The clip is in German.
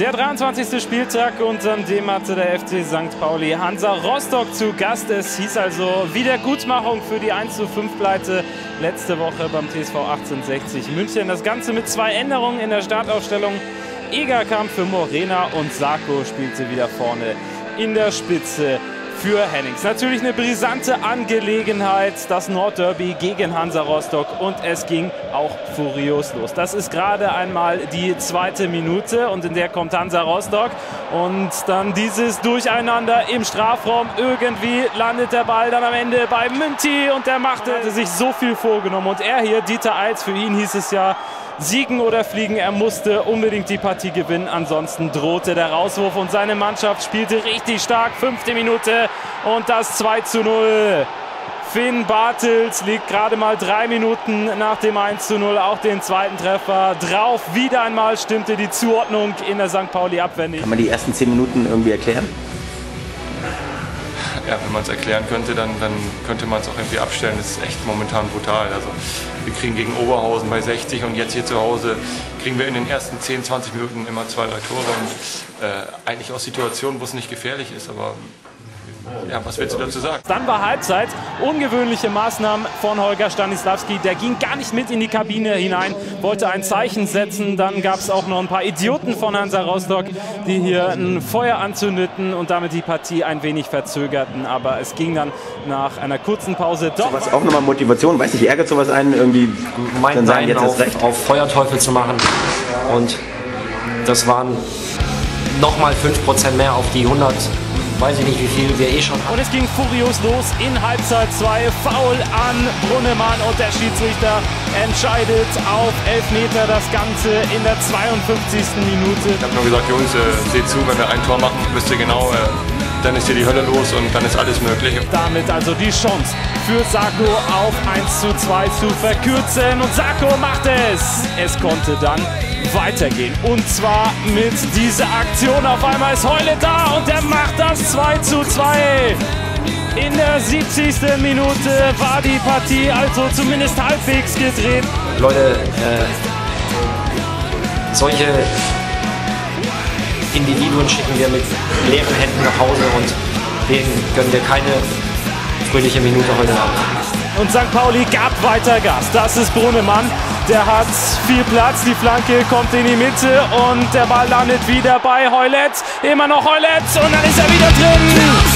Der 23. Spieltag und an dem hatte der FC St. Pauli Hansa Rostock zu Gast. Es hieß also Wiedergutmachung für die 1 zu 5 Pleite letzte Woche beim TSV 1860 München. Das Ganze mit zwei Änderungen in der Startaufstellung. Eger kam für Morena und Sarko spielte wieder vorne in der Spitze für Hennings. Natürlich eine brisante Angelegenheit, das Nordderby gegen Hansa Rostock und es ging auch furios los. Das ist gerade einmal die zweite Minute und in der kommt Hansa Rostock und dann dieses Durcheinander im Strafraum. Irgendwie landet der Ball dann am Ende bei Münti und der machte sich so viel vorgenommen und er hier, Dieter Eils, für ihn hieß es ja, siegen oder fliegen. Er musste unbedingt die Partie gewinnen, ansonsten drohte der Rauswurf und seine Mannschaft spielte richtig stark. Fünfte Minute und das 2 zu 0. Finn Bartels liegt gerade mal drei Minuten nach dem 1 zu 0 auch den zweiten Treffer drauf. Wieder einmal stimmte die Zuordnung in der St. Pauli abwendig. Kann man die ersten zehn Minuten irgendwie erklären? Ja, wenn man es erklären könnte, dann, dann könnte man es auch irgendwie abstellen. Das ist echt momentan brutal. Also wir kriegen gegen Oberhausen bei 60 und jetzt hier zu Hause kriegen wir in den ersten 10, 20 Minuten immer zwei, drei Tore und äh, eigentlich aus Situationen, wo es nicht gefährlich ist, aber ja, was willst du dazu sagen? Dann war Halbzeit. Ungewöhnliche Maßnahmen von Holger Stanislawski. Der ging gar nicht mit in die Kabine hinein, wollte ein Zeichen setzen. Dann gab es auch noch ein paar Idioten von Hansa Rostock, die hier ein Feuer anzündeten und damit die Partie ein wenig verzögerten. Aber es ging dann nach einer kurzen Pause doch. Was auch nochmal Motivation, weiß nicht, ärgert sowas einen irgendwie? Meinen sagen, jetzt auf, recht. auf Feuerteufel zu machen. Und das waren nochmal 5% mehr auf die 100 weiß ich nicht, wie viel wir eh schon haben. Und es ging furios los in Halbzeit 2. Foul an Brunnemann und der Schiedsrichter entscheidet auf Elfmeter das Ganze in der 52. Minute. Ich habe nur gesagt, Jungs, äh, seht zu, wenn wir ein Tor machen, wisst ihr genau, äh, dann ist hier die Hölle los und dann ist alles möglich. Damit also die Chance für Sako auf 1 zu 2 zu verkürzen und Sako macht es. Es konnte dann weitergehen. Und zwar mit dieser Aktion. Auf einmal ist Heule da und er macht das 2 zu 2. In der 70. Minute war die Partie also zumindest halbwegs gedreht. Leute, äh, solche Individuen schicken wir mit leeren Händen nach Hause und denen gönnen wir keine fröhliche Minute heute Abend. Und St. Pauli gab weiter Gas. Das ist Brunnemann. Der hat viel Platz. Die Flanke kommt in die Mitte und der Ball landet wieder bei Heulett. Immer noch Heulett und dann ist er wieder drin.